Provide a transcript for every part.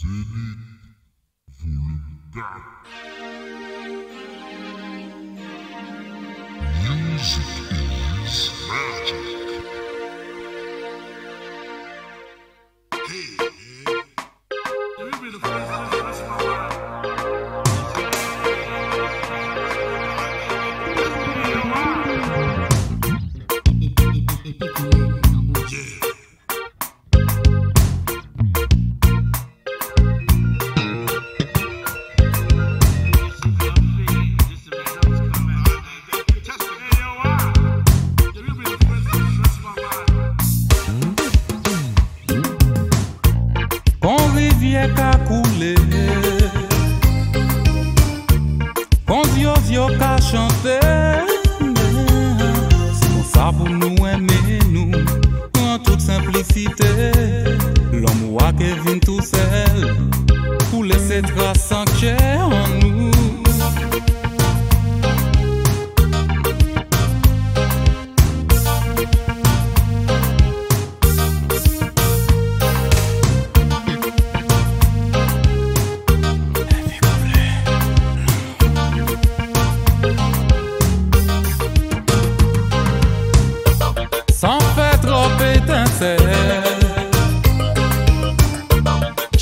Zenit Voluntat. Music Kon rivye ka koule. Kon vyo vyo ka chante. Se kon sa pou nou eme nou An tout simplicite L'om wak e vin tout sel Pou lese trasa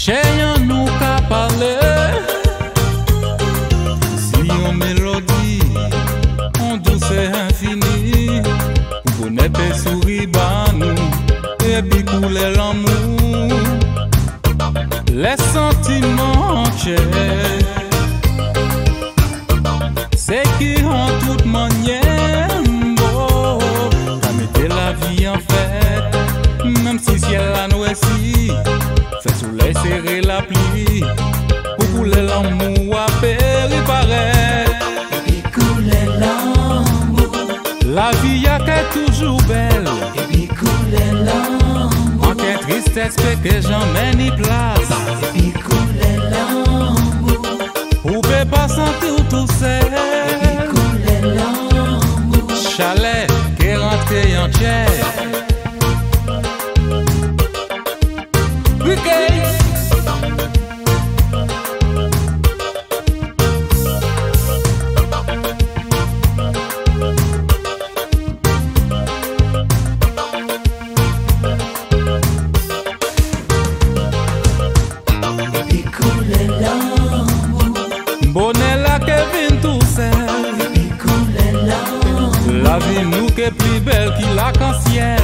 Nou ka pale Si yon mélodie On douce infini Bonnet et souris ba nou Et puis couler l'amour. Les sentiments C'est qui en toute manière beau la vie en fête Même si ciel la la pluie Pour couler l'amour à réparer Et couler l'amour, La vie a qu'est toujours belle. Et puis couler l'amour, En qu'est tristesse fait que jamais ni place et puis couler l'amour, Ou peut pas sentir tout et seul couler l'amour. Chalet qui est rentré en chair bel ki lakansyen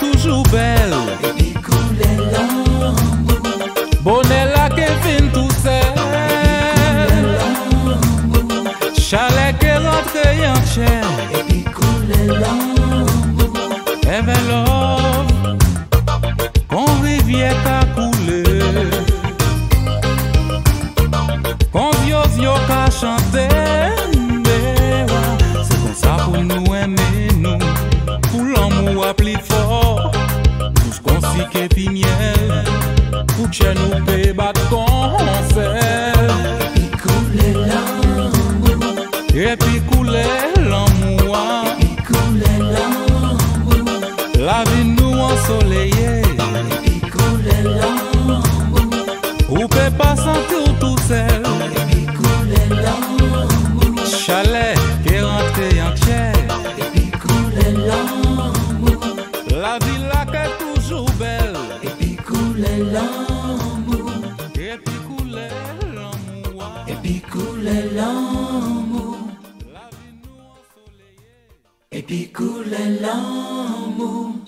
toujours belle. Bonnet la tout seul Chalet et puis couler l'amour, Even love Kon rivye ka chante Tche nou pe bat konsel et puis couler l'amour, E pi koule l'amou puis couler l'amour, La vi nou ensoleye et puis couler l'amour, Ou peut pas sentir tout seul. Et puis couler l'amour, Chalet qui est rentré en chair. Et puis couler l'amour, La vie là qui est toujours belle couler l'amour, et puis couler l'amour.